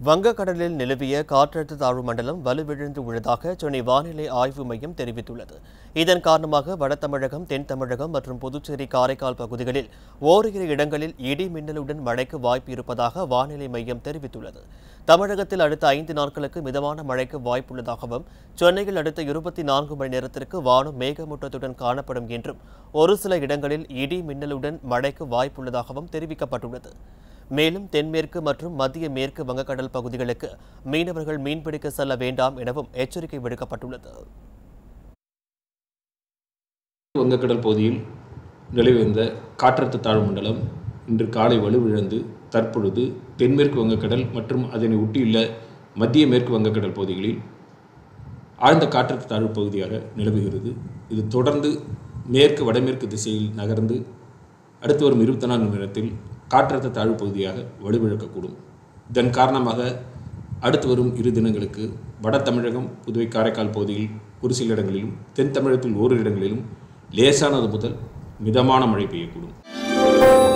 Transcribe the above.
வங்கக்கடலில் நிலவிய காற்றழுத்த தாழ்வு மண்டலம் வலுவிழந்து உள்ளதாக சென்னை வானிலை ஆய்வு மையம் தெரிவித்துள்ளது. இதன் காரணமாக வட தமிழகம் தென் தமிழகம் மற்றும் புதுச்சேரி காரைக்கால் பகுதிகளில் ஓரிரு இடங்களில் இடி மின்னலுடன் மழைக்கு வாய்ப்பு இருப்பதாக வானிலை மையம் தெரிவித்துள்ளது. தமிழகத்தில் அடுத்த ஐந்து நாட்களுக்கு மிதமான மழைக்கு வாய்ப்புள்ளதாகவும் சென்னையில் அடுத்த இருபத்தி நான்கு மணி நேரத்திற்கு வானம் மேகமூட்டத்துடன் காணப்படும் என்றும் ஒரு சில இடங்களில் இடி மின்னலுடன் மழைக்கு வாய்ப்புள்ளதாகவும் தெரிவிக்கப்பட்டுள்ளது. மேலும் தென்மேற்கு மற்றும் மத்திய மேற்கு வங்கக்கடல் பகுதிகளுக்கு மீனவர்கள் மீன்பிடிக்க செல்ல வேண்டாம் எனவும் எச்சரிக்கை விடுக்கப்பட்டுள்ளது. வங்கக்கடல் பகுதியில் நிலவிருந்த காற்றழுத்த தாழ்வு மண்டலம் இன்று காலை வலுவிழந்து தற்பொழுது தென்மேற்கு வங்கக்கடல் மற்றும் அதனை ஒட்டியுள்ள மத்திய மேற்கு வங்கக்கடல் பகுதிகளில் ஆழ்ந்த காற்றழுத்த தாழ்வு பகுதியாக நிலவுகிறது. இது தொடர்ந்து மேற்கு வடமேற்கு திசையில் நகர்ந்து அடுத்து வரும் இருபத்தி நான்கு நேரத்தில் காற்றழுத்த தாழ்வு பகுதியாக வலுவிழக்கக்கூடும். இதன் காரணமாக அடுத்து வரும் இரு தினங்களுக்கு வட தமிழகம் புதுவை காரைக்கால் பகுதியில் ஒரு சில இடங்களிலும் தென் தமிழகத்தில் ஓரிரு இடங்களிலும் லேசானது முதல் மிதமான மழை பெய்யக்கூடும்.